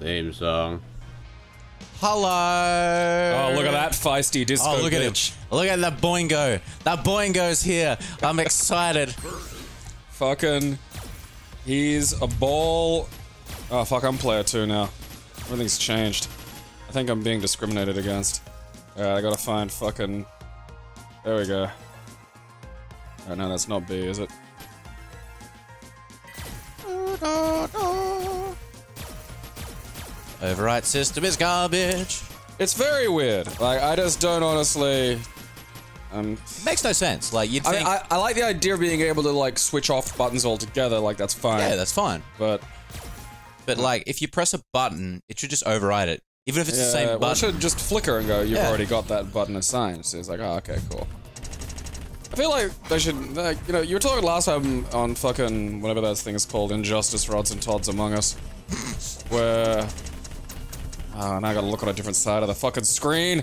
Theme song. Hello. Oh, look at that feisty disco Oh, look at him. bitch. Look at that boingo. That boingo's here. I'm excited. Fucking. He's a ball. Oh, fuck, I'm player two now. Everything's changed. I think I'm being discriminated against. Alright, I gotta find fucking. There we go. Oh, no, that's not B, is it? Override system is garbage. It's very weird. Like, I just don't honestly. Um, Makes no sense. Like you'd I, think. mean, I, I like the idea of being able to, like, switch off buttons altogether. Like, that's fine. yeah, that's fine. But. But like, if you press a button, it should just override it, even if it's the Yeah, same well, it button. should just flicker and go, you've Yeah. already got that button assigned. So it's like, oh, okay, cool. I feel like they should, like, you know, you were talking last time on fucking, whatever that thing is called, Injustice Rods and Tods Among Us, where, oh, now I gotta look on a different side of the fucking screen.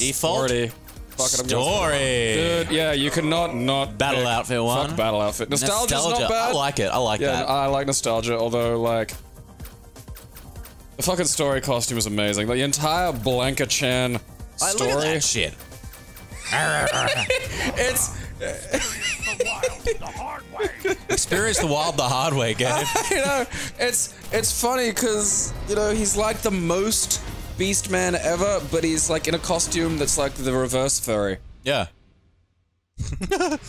Default? Story. Fucking Story. Dude, yeah, you cannot not Battle pick- outfit one. Fuck battle outfit. Nostalgia's Nostalgia. not bad. I like it. I like Yeah, that. I like nostalgia, although like the fucking story costume is amazing. The entire Blanka Chan I story. look at that shit. It's Experience the wild the hard way, Gabe. you know, it's it's funny because you know he's like the most beast man ever, but he's like in a costume that's like the reverse furry. yeah.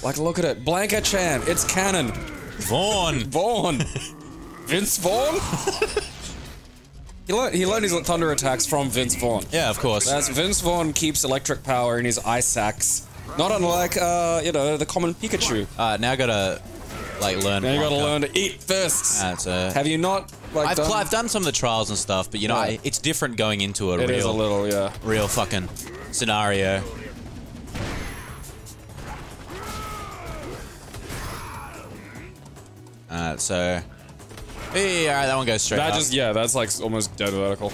Like, look at it, Blanka Chan. It's canon. Vaughn. Vaughn. Vince Vaughn. He learned he learned his thunder attacks from Vince Vaughn. Yeah, of course. As Vince Vaughn keeps electric power in his ice sacks. Not unlike, uh, you know, the common Pikachu. Uh, now I gotta like learn. Now you gotta learn to eat fists. That's uh, Have you not, like, I've, done... I've done some of the trials and stuff, but you know, Yeah. It's different going into a It real, is a little, yeah. real fucking scenario. Uh, so, hey, all right, that one goes straight That up. just, yeah, that's like almost dead vertical.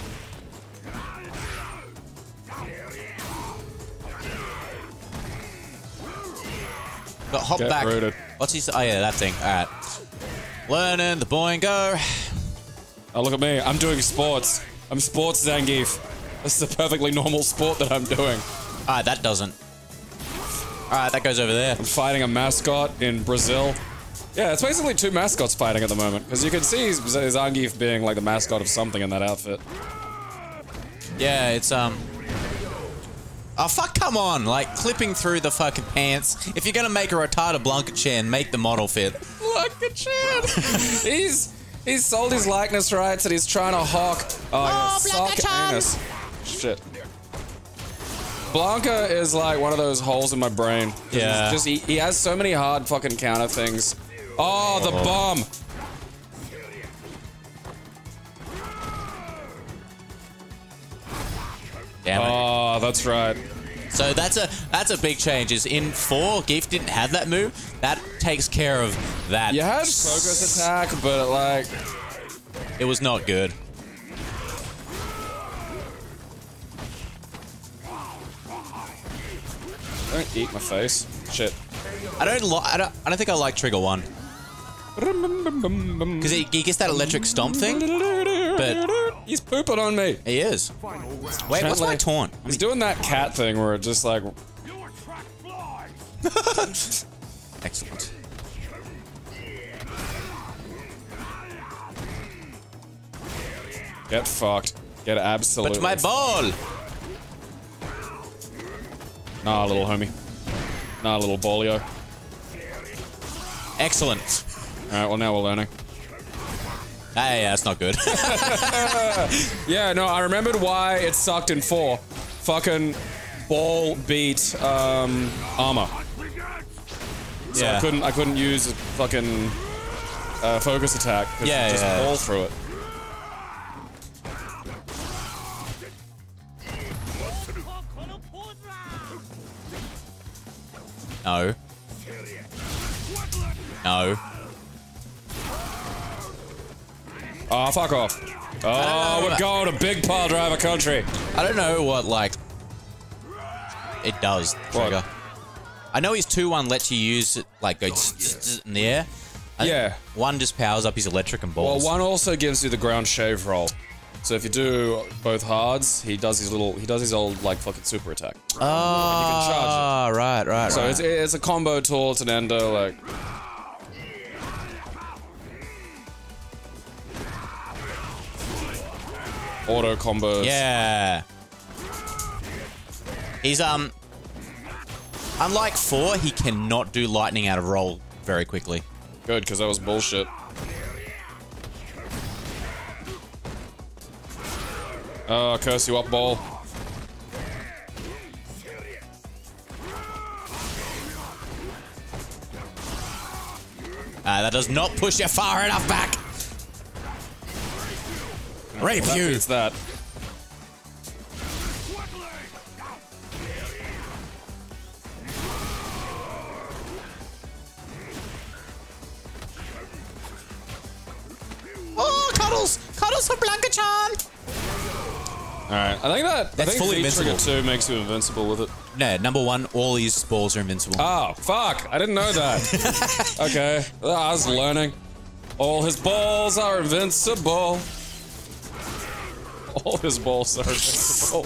Got hop Get back. rooted. What's he? Oh yeah, that thing. All right. Learning the boy and boingo. Oh, look at me. I'm doing sports. I'm sports Zangief. This is a perfectly normal sport that I'm doing. All right, that doesn't. All right, that goes over there. I'm fighting a mascot in Brazil. Yeah, it's basically two mascots fighting at the moment. Because you can see Z- Zangief being like the mascot of something in that outfit. Yeah, it's um. Oh fuck! Come on, like clipping through the fucking pants. If you're gonna make a retarded Blanka Chan, make the model fit. Look at he's he's sold his likeness rights and he's trying to hawk. Oh, yeah, suck anus. Shit. Blanka is like one of those holes in my brain. Yeah. Just he, he has so many hard fucking counter things. Oh, the oh. bomb. Damn it. Oh, that's right. So that's a that's a big change. Is in four, Gief didn't have that move. That takes care of that. You had focus attack, but like It was not good. don't eat my face. Shit. I don't I don't I don't think I like Trigger One because he, he gets that electric stomp thing. But He's pooping on me. he is. Wait, what's my taunt? He's doing that cat thing where it just like Excellent. get fucked. Get absolutely. But my ball. Nah, little homie. Nah, little bolio. Excellent. Alright, well now we're learning. Hey, that's not good. Yeah, no, I remembered why it sucked in four. Fucking ball beat um, armor. So I couldn't I couldn't use a fucking uh, focus attack. Yeah, it just yeah. ball through it. no. No. Oh, fuck off. Oh, we're going to big pile driver country. I don't know what like it does. Trigger. I know his two one lets you use it like go in the air, Yeah. One just powers up his electric and balls. Well, one also gives you the ground shave roll. So if you do both hards, he does his little, he does his old like fucking super attack. Ah, right, right, So right. it's, it's a combo tool. It's an endo like. Auto combos. Yeah. He's um unlike four, he cannot do lightning out of roll very quickly. Good, because that was bullshit. Oh, curse you up, ball. Uh, that does not push you far enough back. Rape That you. beats that. Oh, cuddles, cuddles for Blanka Chan. Alright, I think that. That's I think fully V Trigger invincible. 2 makes you invincible with it. No, number one, all these balls are invincible. Oh, fuck! I didn't know that. okay, I was learning. All his balls are invincible. All his balls are.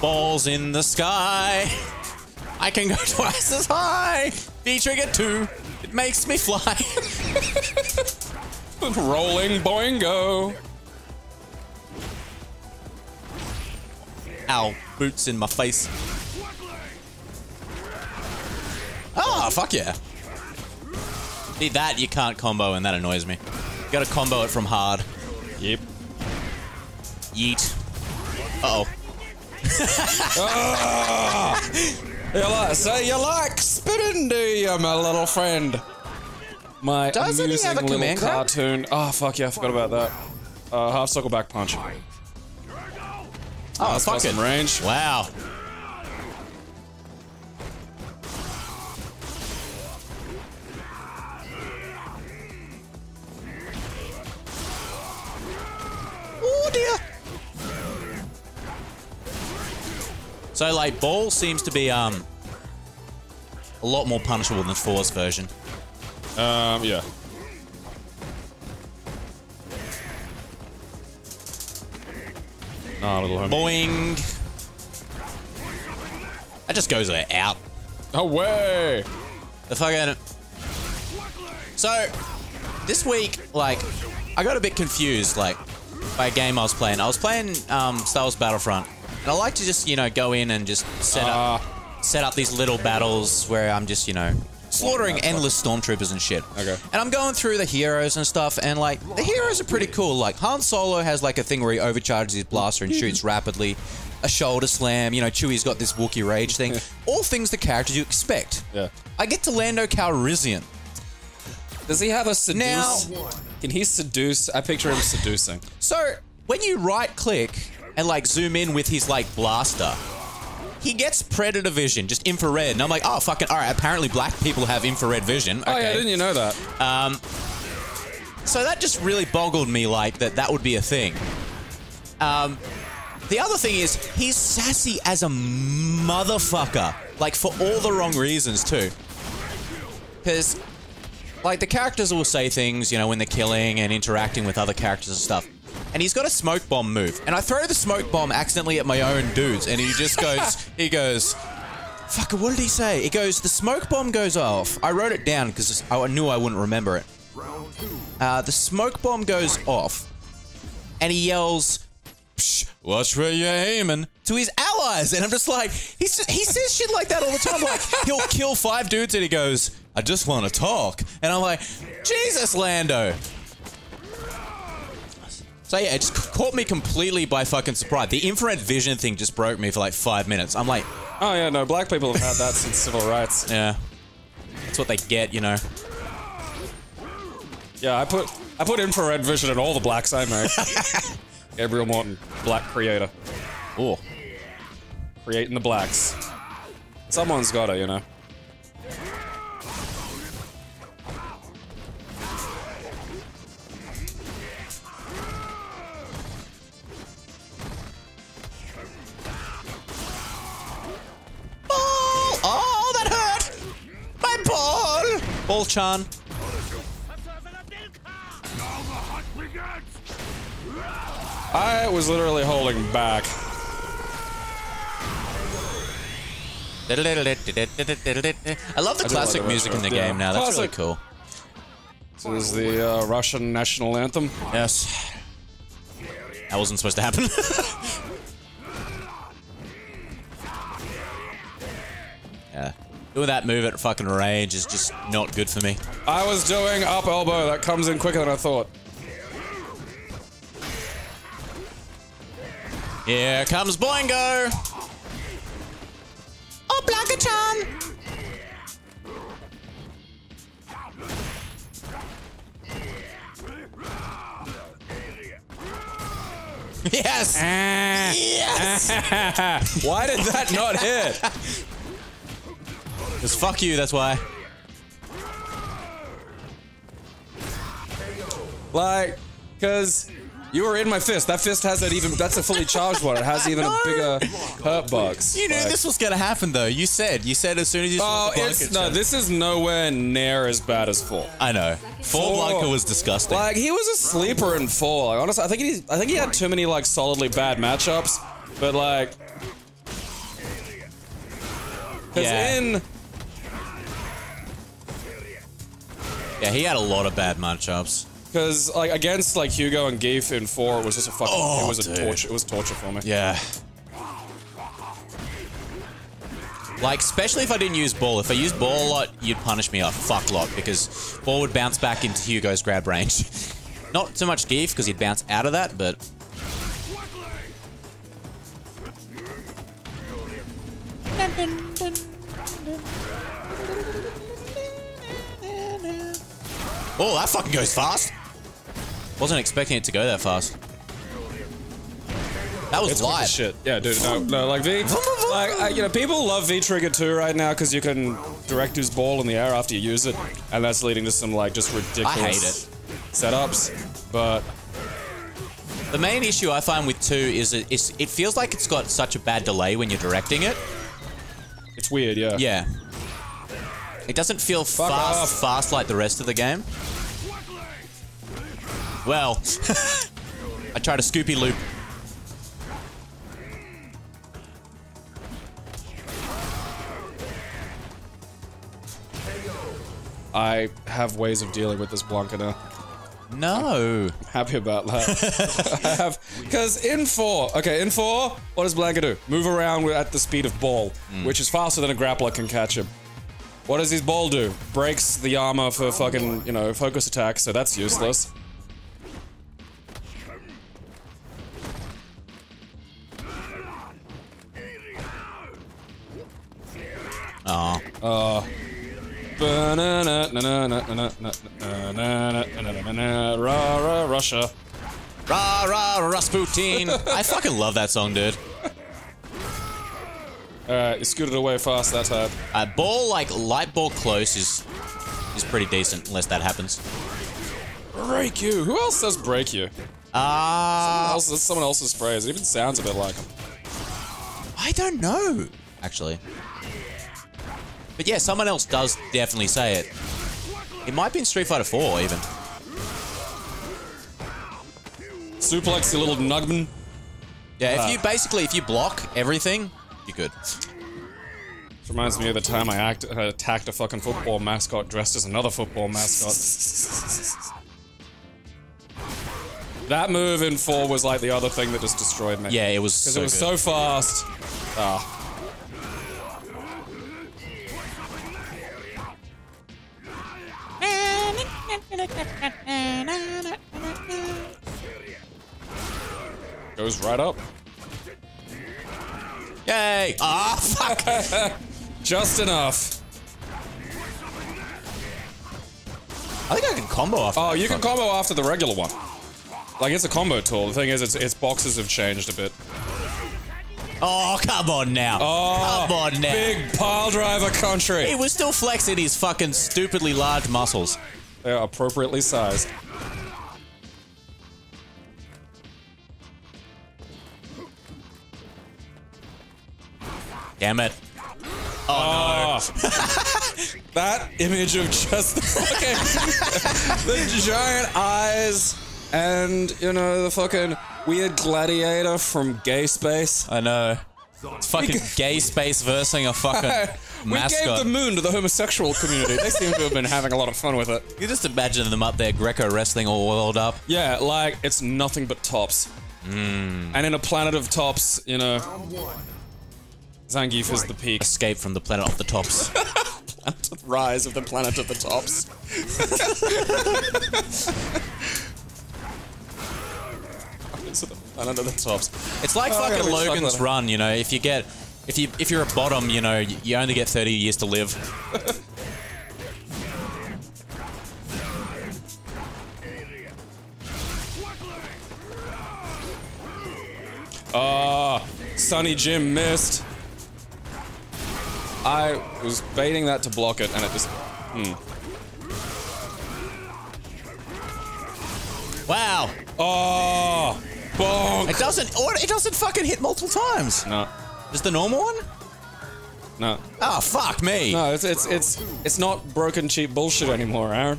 Balls in the sky. I can go twice as high. V trigger two. It makes me fly. Rolling boingo. Ow, boots in my face. Oh, fuck yeah. See, that you can't combo, and that annoys me. You gotta combo it from hard. Yep. Yeet. Uh oh. You like, say you like spinning, do you, my little friend? My Doesn't he have a little command grab? cartoon. Oh, fuck yeah, I forgot about that. Uh, half circle back punch. Oh, Got fucking range. Wow. So like ball seems to be um a lot more punishable than Force version. Um, yeah. Ah, little homie. Boing. That just goes out. Away! The fucking. So, this week, like, I got a bit confused, like, by a game I was playing. I was playing um, Star Wars Battlefront, and I like to just, you know, go in and just set up, Ah, set up these little battles where I'm just, you know, slaughtering endless stormtroopers and shit. Okay. And I'm going through the heroes and stuff, and like, the heroes are pretty cool. Like, Han Solo has like a thing where he overcharges his blaster and shoots rapidly. A shoulder slam, you know, Chewie's got this Wookiee rage thing. All things the characters you expect. yeah. I get to Lando Calrissian. Does he have a seduce? Now- Can he seduce? I picture him seducing. So when you right click and like zoom in with his like blaster, he gets predator vision, just infrared, and I'm like, oh fucking all right. Apparently, black people have infrared vision. Okay. Oh yeah, didn't you know that? Um, So that just really boggled me, like that that would be a thing. Um, the other thing is he's sassy as a motherfucker, like for all the wrong reasons too. Because, like the characters will say things, you know, when they're killing and interacting with other characters and stuff. And he's got a smoke bomb move, and I throw the smoke bomb accidentally at my own dudes, and he just goes, he goes, fuck, what did he say? He goes, the smoke bomb goes off. I wrote it down because I knew I wouldn't remember it. Uh, the smoke bomb goes off, and he yells, Psh, "Watch where you're aiming!" to his allies, and I'm just like, he's just, he says shit like that all the time. Like he'll kill five dudes, and he goes, "I just want to talk," and I'm like, Jesus, Lando. So yeah, it just caught me completely by fucking surprise. The infrared vision thing just broke me for like five minutes. I'm like, Oh yeah, no, black people have had that since civil rights. yeah, that's what they get, you know. Yeah, I put I put infrared vision in all the blacks I make. Gabriel Morton, black creator, Oh, creating the blacks. Someone's got it, you know. Ball! Oh, that hurt! My ball! Ball Chan. I was literally holding back. I love the I classic like the music in the. Yeah. game now. That's really cool. This is the uh, Russian national anthem. Yes. That wasn't supposed to happen. Doing that move at fucking range is just not good for me. I was doing up elbow. That comes in quicker than I thought. Here comes Boingo! Oh, Blanka-chan! Yes! yes! Why did that not hit? Just fuck you, that's why. Like, because you were in my fist. That fist has that even. That's a fully charged one. It has even a bigger hurt box. You knew Like- this was gonna happen, though. You said. You said as soon as you saw Oh, it's Blanka no. This is nowhere near as bad as four. I know. Full Four. Blanka was disgusting. Like he was a sleeper in four. Like honestly, I think he. I think he had too many like solidly bad matchups. But like, because Yeah. in yeah, he had a lot of bad matchups. because like against like Hugo and Gief in four, it was just a fucking. Oh, it was a torture. It was torture for me. Yeah. Like, especially if I didn't use ball. If I used ball a lot, you'd punish me a fuck lot because ball would bounce back into Hugo's grab range. Not so much Gief because he'd bounce out of that, but Oh, that fucking goes fast. Wasn't expecting it to go that fast. That was It's quick live. shit. Yeah, dude. No, no, like V. Like I, you know, people love V Trigger 2 right now because you can direct his ball in the air after you use it, and that's leading to some like just ridiculous hate setups. But The main issue I find with two is it, it's, it feels like it's got such a bad delay when you're directing it. it's weird, yeah. Yeah. It doesn't feel Fuck fast, off. fast like the rest of the game. Well, I tried a Scoopy loop. I have ways of dealing with this Blanka now. No. Happy about that. I have because in four, okay, in four, what does Blanka do? Move around at the speed of ball, hmm. which is faster than a grappler can catch him. What does his ball do? Breaks the armor for fucking, you know, focus attack, so that's useless. Oh. Ra ra Russia. Rah, rah, Rasputin. I fucking love that song, dude. Alright, you scooted away fast that time. Uh, ball, like, light ball close is is pretty decent, unless that happens. Break you. Who else says break you? Ah. Else, that's someone else's phrase. It even sounds a bit like him. I don't know, actually. But yeah, someone else does definitely say it. It might be in Street Fighter 4, even. Suplex, you little nugman. Yeah, if you basically, if you block everything, you're good. This reminds me of the time I, act, I attacked a fucking football mascot dressed as another football mascot. that move in 4 was like the other thing that just destroyed me. Yeah, it was Because so it was good. so fast. Ah. Goes right up. Yay! Ah, fuck! Just enough. I think I can combo off. Oh, you can combo after the regular one. Like, it's a combo tool. The thing is, its, its boxes have changed a bit. Oh, come on now. Oh, come on now. Big pile driver country. He was still flexing his fucking stupidly large muscles. They are appropriately sized. Damn it. Oh, oh. that image of just the fucking the giant eyes and you know the fucking weird gladiator from Gay Space. I know. It's fucking gay space versing a fucking we gave the moon to the homosexual community. They seem to have been having a lot of fun with it. you just imagine them up there, Greco wrestling all oiled up. Yeah, like it's nothing but tops. Hmm. And in a planet of tops, you know, Zangief is the peak. Escape from the planet off the tops. Rise of the planet of the tops. Rise of the planet of the tops. It's like Oh, I gotta fucking be Logan's with it. run, you know. If you get, if you if you're a bottom, you know, you you only get 30 years to live. Ah, Sunny Jim missed. I was baiting that to block it, and it just. Hmm. Wow, Oh, bonk. it doesn't, or it doesn't fucking hit multiple times. No, Is the normal one? no, Oh fuck me. no. It's it's it's it's not broken cheap bullshit anymore, Aaron.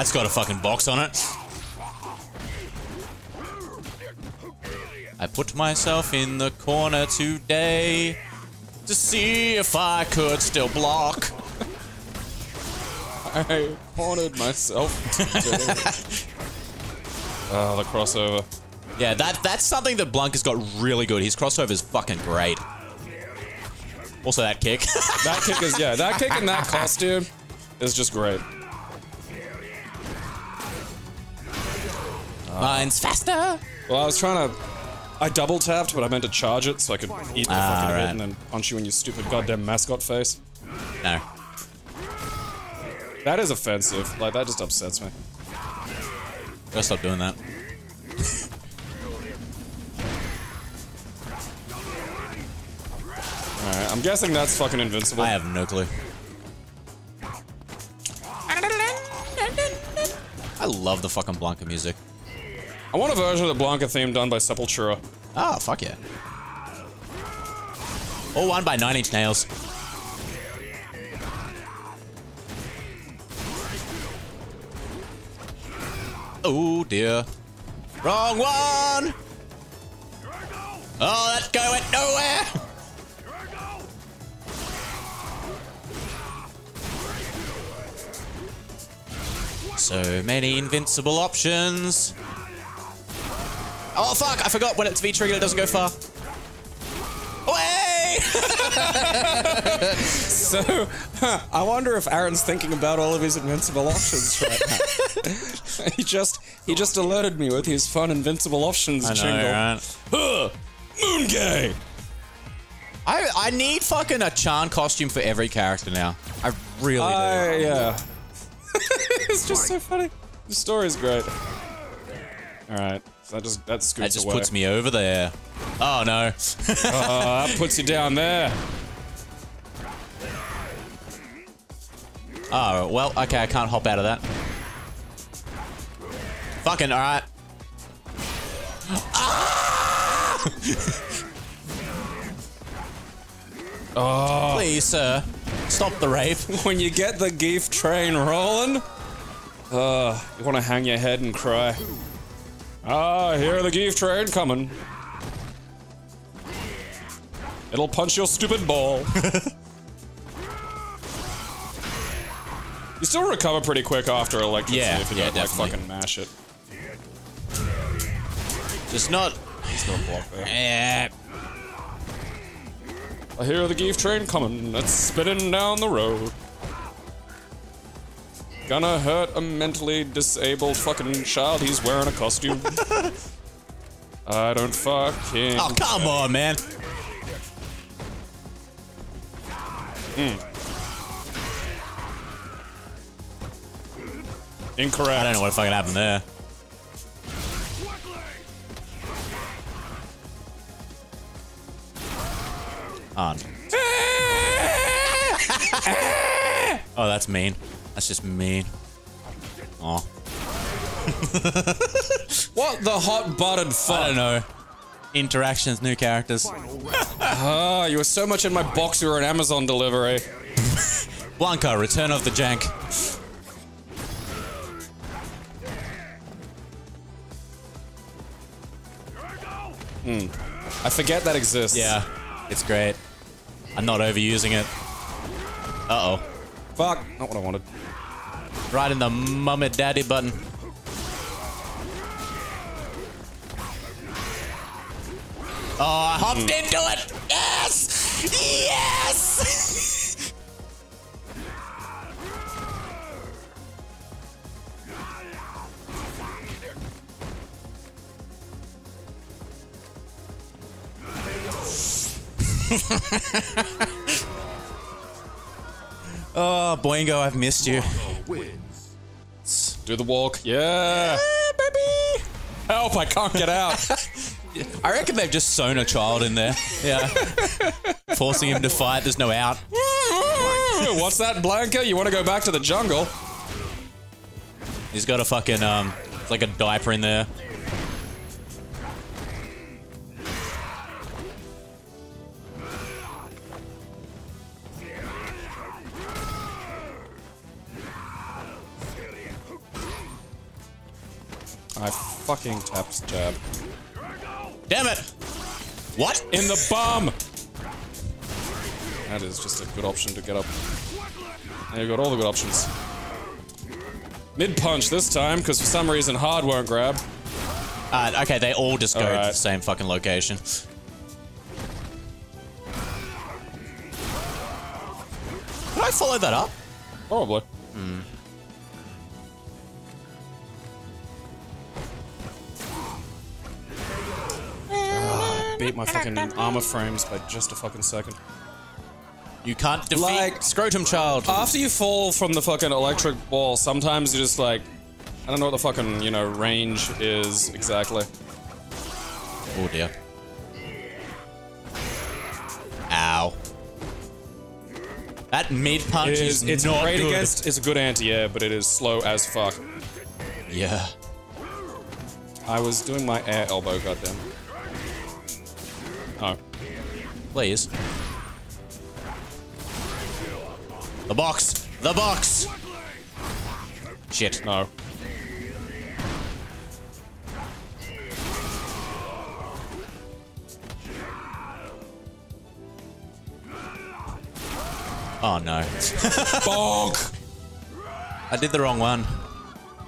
That's got a fucking box on it. I put myself in the corner today to see if I could still block. I haunted myself. oh, the crossover. Yeah, that that's something that Blanka's got really good. His crossover is fucking great. Also, that kick. That kick is yeah. That kick in that costume is just great. Mine's faster. Well, I was trying to. I double tapped, but I meant to charge it so I could eat the Ah, fucking right. hit and then punch you in your stupid goddamn mascot face. No. That is offensive. Like that just upsets me. Gotta stop doing that. Alright, I'm guessing that's fucking invincible. I have no clue. I love the fucking Blanka music. I want a version of the Blanka theme done by Sepultura. Oh, fuck yeah. All won by Nine Inch Nails. Oh dear. Wrong one! Oh, that guy went nowhere! So many invincible options. Oh fuck, I forgot when it's V-triggered it doesn't go far. Way! So, huh, I wonder if Aaron's thinking about all of his invincible options right now. he just he just alerted me with his fun invincible options I know, jingle. right? Huh, Moon gay. I, I need fucking a Chan costume for every character now. I really do. I yeah. it's just so funny. The story's great. All right, so that just that scoots That just away. puts me over there. Oh no. Uh, that puts you down there. oh, well, okay, I can't hop out of that. Fucking alright. Oh, Please, sir. Stop the rape. when you get the geef train rolling, uh, you want to hang your head and cry. Ah, hear the geef train coming. It'll punch your stupid ball. you still recover pretty quick after electricity Yeah, if you yeah, don't like fucking mash it. Just not. He's got a block there. Eh. I hear the geef train coming. It's spinning down the road. Gonna hurt a mentally disabled fucking child. He's wearing a costume. I don't fucking. Oh, come on, man. Hmm. Incorrect. I don't know what fucking happened there. On. oh, that's mean. That's just mean. Oh. What the hot button fuck? I don't know. Interactions, new characters. Ah, you were so much in my box you were an Amazon delivery. Blanka, Return of the Jank. I forget that exists. Yeah, it's great. I'm not overusing it. Uh oh. Fuck. Not what I wanted. Right in the mum and daddy button. Oh, I hopped hmm. into it! Yes! Yes! oh, Boingo, I've missed you. Do the walk. Yeah. baby! Help, I can't get out. I reckon they've just sewn a child in there. Yeah. Forcing him to fight, there's no out. What's that, Blanka? You want to go back to the jungle? He's got a fucking, um, like a diaper in there. I fucking tapped jab. Damn it! What? In the bum! That is just a good option to get up. And you got all the good options. Mid punch this time, because for some reason hard won't grab. Uh, okay, they all just go to the same fucking location. Could I follow that up? Probably. Beat my fucking armor frames by just a fucking second. You can't defeat Like- Scrotum Child. After you fall from the fucking electric ball, sometimes you just like, I don't know what the fucking, you know, range is exactly. Oh dear. Ow. That mid punch It is, is, it's not great good. against, it's a good anti-air, but it is slow as fuck. Yeah. I was doing my air elbow, goddamn. Oh. Please. The box! The box! Shit. No. Oh no. Bonk! I did the wrong one.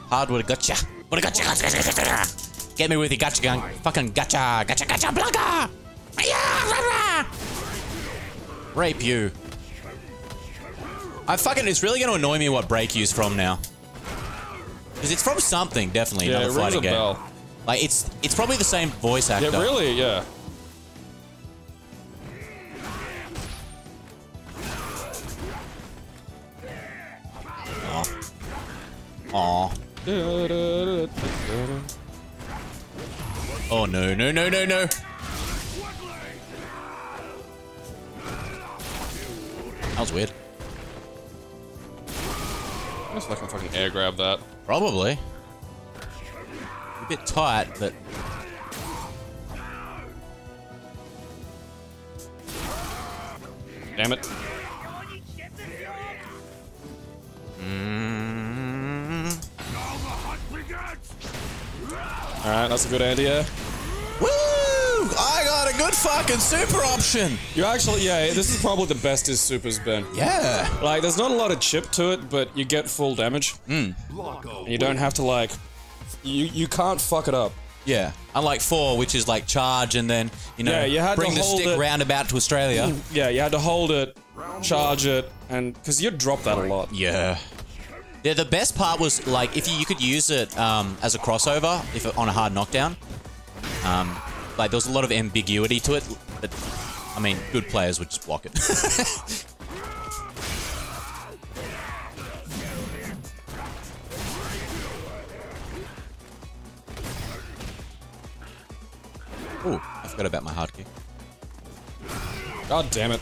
Hard would have gotcha. Would have gotcha, gotcha, gotcha, gotcha. Get me with your gotcha gun. Fucking gotcha, gotcha, gotcha, Blanka! Yeah, rah, rah. Rape you. I fucking, it's really gonna annoy me what break you's from now. Because it's from something, definitely, Yeah, another fighting game. bell. Like, it's it's probably the same voice actor. Yeah, really? Yeah. Aw. Oh no, no, no, no, no. That was weird. I guess I can fucking air grab that. Probably. A bit tight, but Damn it. Mm. Alright, that's a good anti-air. Woo! I got a good fucking super option. You actually, yeah, this is probably the best his super's been. Yeah. Like, there's not a lot of chip to it, but you get full damage. And you don't have to, like, you, you can't fuck it up. Yeah. Unlike four, which is like charge and then you know Yeah, you had to bring the hold stick it- roundabout to Australia. Yeah, you had to hold it, charge it, and, because you'd drop that a lot. Yeah. Yeah, the best part was like if you, you could use it um, as a crossover if it, on a hard knockdown. Um, like there was a lot of ambiguity to it, but I mean, good players would just block it. Ooh, I forgot about my hard kick. God damn it.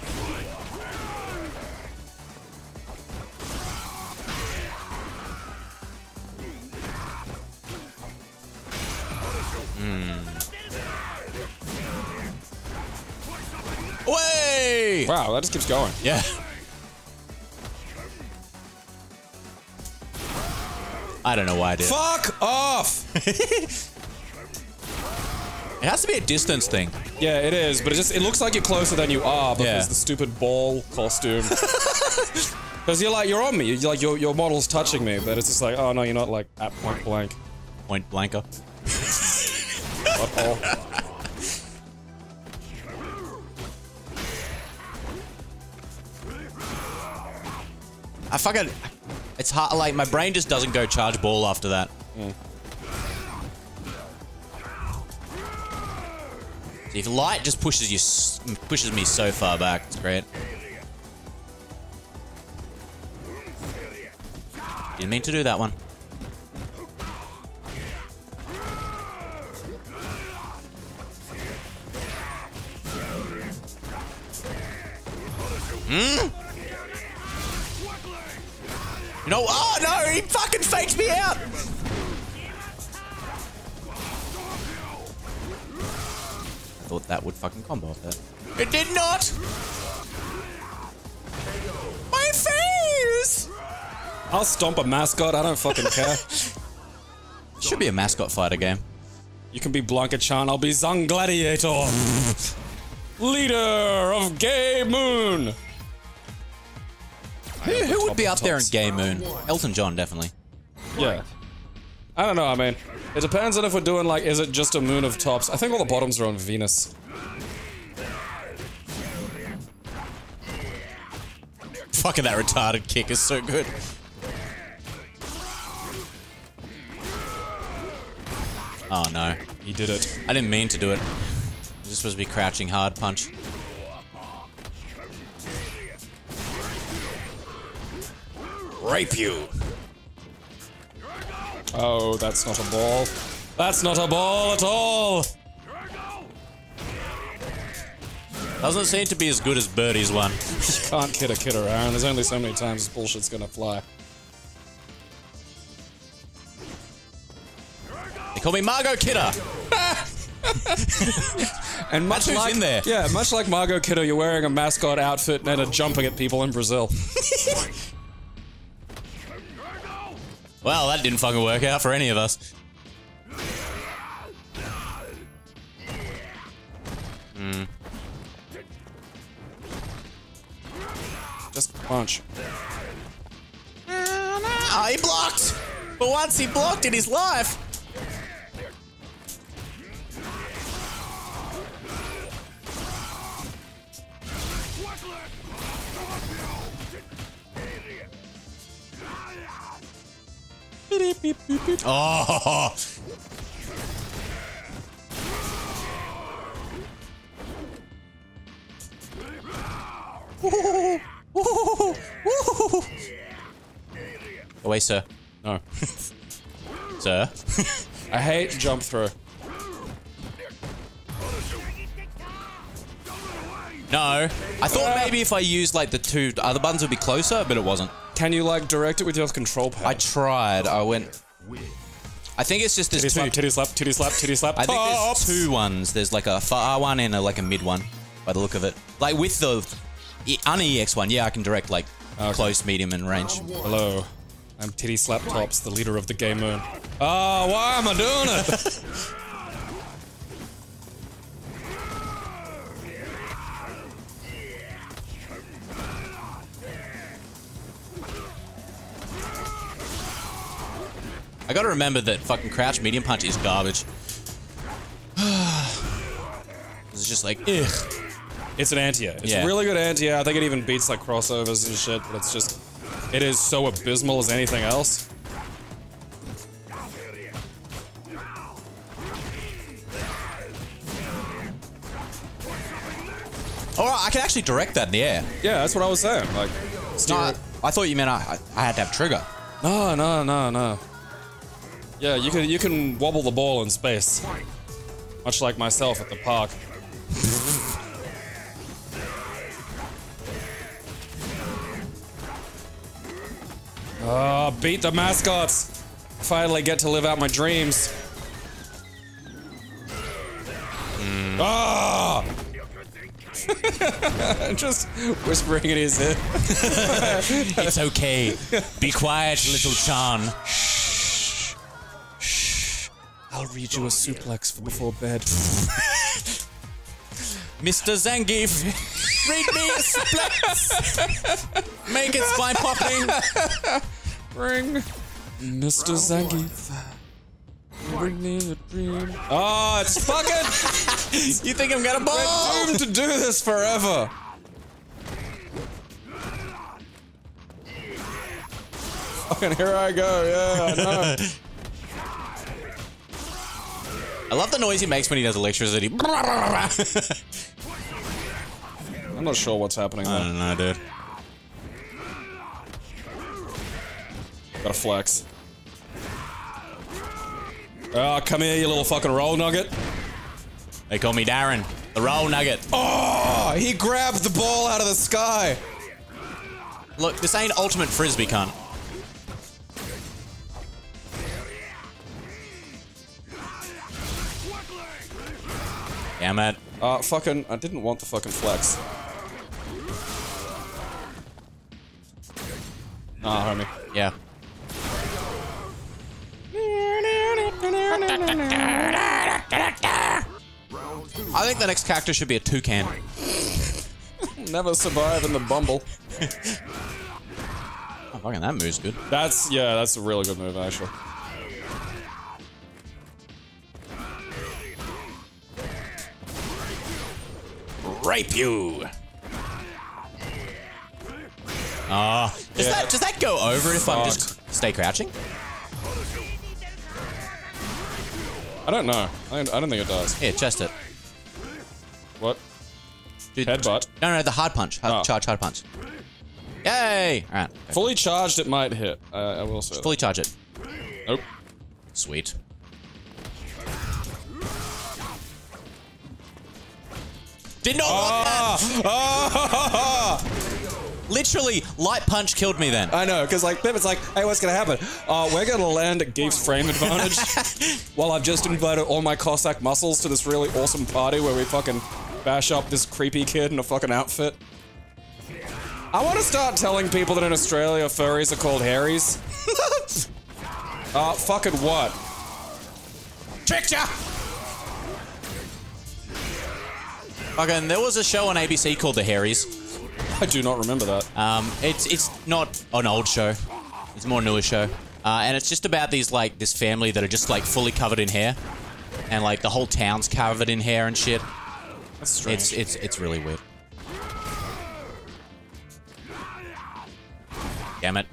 Wow, that just keeps going. Yeah. I don't know why I did. it. Fuck off! It has to be a distance thing. yeah, it is, but it just it looks like you're closer than you are because Yeah. the stupid ball costume. Because you're like you're on me, you're like your your model's touching me, but it's just like oh no, you're not like at point blank. Point blanker. I fucking. It's hard. Like my brain just doesn't go charge ball after that. See, If light just pushes you, pushes me so far back, it's great. Didn't mean to do that one. Stomp a mascot. I don't fucking care. Should be a mascot fighter game. You can be Blanka Chan. I'll be Zang Gladiator, leader of Gay Moon. Who, who would be up there in. Gay Moon? Elton John, definitely. Yeah. I don't know. I mean, it depends on if we're doing like, is it just a moon of tops? I think all the bottoms are on Venus. Fucking that retarded kick is so good. Oh no. He did it. I didn't mean to do it. It was supposed to be crouching hard punch. Rape you. Oh, that's not a ball. That's not a ball at all. Doesn't seem to be as good as Birdie's one. Can't kid a kid around. There's only so many times this bullshit's gonna fly. They call me Margot Kidder. And much who's like in there. yeah, much like Margot Kidder, you're wearing a mascot outfit and are jumping at people in Brazil. Well, that didn't fucking work out for any of us. Just punch. Ah, he blocked! But once he blocked in his life. Oh! Away, sir. No. Sir. I hate jump throw. No. I thought maybe if I used like the two other buttons would be closer, but it wasn't. Can you like direct it with your control pad? I tried. I went. I think it's just titty there's two. titty slap, titty slap, titty slap. I think Pops! there's two ones. There's like a far one and a, like a mid one, by the look of it. Like with the un-EX one, yeah, I can direct like oh, close, medium, and range. Hello. I'm Titty Slap Tops, the leader of the Gay Moon. Oh, ah, why am I doing it? I gotta remember that fucking crouch medium punch is garbage. it's just like, ugh. it's an anti-air. It's Yeah. really good anti-air. I think it even beats like crossovers and shit, but it's just... It is so abysmal as anything else. Alright, I can actually direct that in the air. Yeah, that's what I was saying. Like, No, steer I. I thought you meant I, I had to have trigger. No, no, no, no. Yeah, you can you can wobble the ball in space. Much like myself at the park. Ah, beat the mascots. Finally get to live out my dreams. Ah! Just whispering in his ear. It's okay. Be quiet, little Chan. I'll read you a suplex for before bed. Mr. Zangief, read me a suplex. Make it spine popping. Ring. Mr. Zangief. Bring me a dream. Oh, it's fucking You think I'm gonna ball? doomed to do this forever. Fucking here I go, yeah, I know. I love the noise he makes when he does electricity. I I'm not sure what's happening there. don't know, dude. Gotta flex. Oh, come here, you little fucking roll nugget. They call me Darren, the roll nugget. Oh, he grabbed the ball out of the sky. Look, this ain't ultimate frisbee, cunt. Damn it. Uh, fucking, I didn't want the fucking flex. Ah, homie. Yeah. I think the next character should be a toucan. Never survive in the bumble. Oh, fucking that move's good. That's, yeah, that's a really good move, actually. Rape you. Ah, does Yeah. that does that go over if I Fucked. just stay crouching? I don't know. I don't, I don't think it does. Here, chest it. What? Dude, Headbutt? No, no, the hard punch. Hard, Oh. Charge, hard punch. Yay! All right, Fully charged, it might hit. Uh, I will say. that. fully charge it. Nope. Sweet. Did not want that. Ah! Literally, light punch killed me then. I know, because like Pip's like, hey, what's gonna happen? Uh, we're gonna land at Gief's frame advantage while I've just invited all my Cossack muscles to this really awesome party where we fucking bash up this creepy kid in a fucking outfit. I want to start telling people that in Australia furries are called Harrys. uh, fucking what? Tricked ya! Fucking, there was a show on ABC called The Harrys. I do not remember that. Um, it's it's not an old show. It's a more newer show. Uh, and it's just about these like this family that are just like fully covered in hair, and like the whole town's covered in hair and shit. That's strange. It's it's it's really weird. Damn it.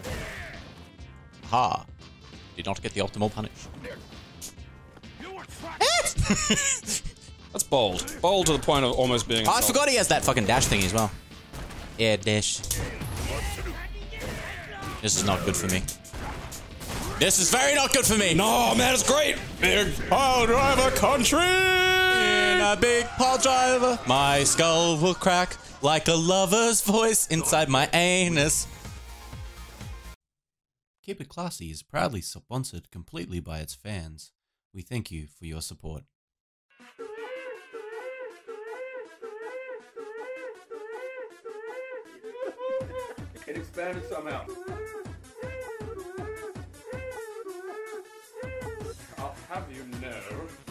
Ha. Did not get the optimal punish. That's bold. Bold to the point of almost being. Oh, I forgot he has that fucking dash thing as well. Yeah, dash. This is not good for me. This is very not good for me. No, man, it's great. Big power driver country. In a big pile driver, my skull will crack like a lover's voice inside my anus. Keep It Classy is proudly sponsored completely by its fans. We thank you for your support. It expanded somehow. I'll have you know.